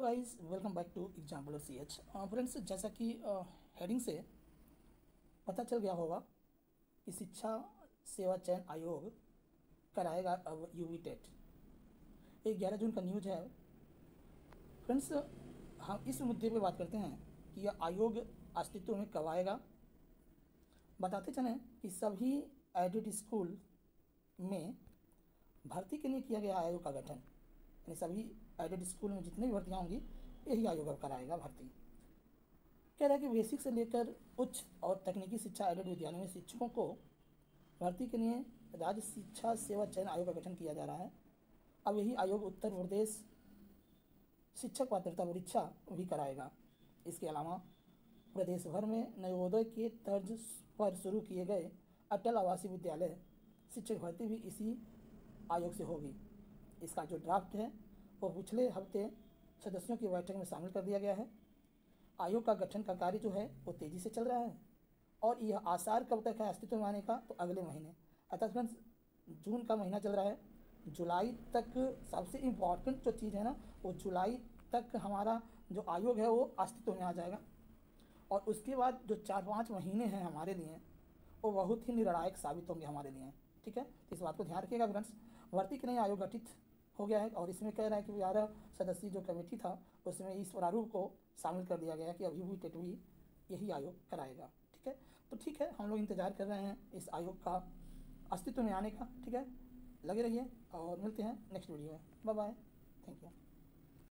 Guys welcome back to example C H friends जैसा कि heading से पता चल गया होगा कि शिक्षा, सेवा, चयन आयोग कराएगा अब यू वी टेट एक ग्यारह जून का न्यूज़ है। फ्रेंड्स हम इस मुद्दे पर बात करते हैं कि यह आयोग अस्तित्व में कब आएगा। बताते चलें कि सभी एडिड स्कूल में भर्ती के लिए किया गया आयोग का गठन। यानी सभी एडेड स्कूल में जितनी भी भर्तियाँ होंगी, यही आयोग अब कराएगा भर्ती। कह रहा है कि बेसिक से लेकर उच्च और तकनीकी शिक्षा एडेड विद्यालयों में शिक्षकों को भर्ती के लिए राज्य शिक्षा सेवा चयन आयोग का गठन किया जा रहा है। अब यही आयोग उत्तर प्रदेश शिक्षक पात्रता परीक्षा भी कराएगा। इसके अलावा प्रदेश भर में नवोदय के तर्ज पर शुरू किए गए अटल आवासीय विद्यालय शिक्षक भर्ती भी इसी आयोग से होगी। इसका जो ड्राफ्ट है, वो पिछले हफ़्ते सदस्यों की बैठक में शामिल कर दिया गया है। आयोग का गठन का कार्य जो है, वो तेज़ी से चल रहा है और यह आसार कब तक है अस्तित्व में आने का तो अगले महीने। अर्थात फ्रेंड्स, जून का महीना चल रहा है। जुलाई तक सबसे इंपॉर्टेंट जो चीज़ है ना, वो जुलाई तक हमारा जो आयोग है, वो अस्तित्व में आ जाएगा। और उसके बाद जो चार पाँच महीने हैं हमारे लिए, वो बहुत ही निर्णायक साबित होंगे हमारे लिए। ठीक है? तो इस बात को ध्यान रखिएगा फ्रेंड्स। भर्ती के लिए आयोग गठित हो गया है और इसमें कह रहा है कि ग्यारह सदस्यीय जो कमेटी था, उसमें इस प्रारूप को शामिल कर दिया गया कि अभी भी टेटवी यही आयोग कराएगा। ठीक है? तो ठीक है, हम लोग इंतज़ार कर रहे हैं इस आयोग का अस्तित्व में आने का। ठीक है? लगे रहिए और मिलते हैं नेक्स्ट वीडियो में। Bye bye thank you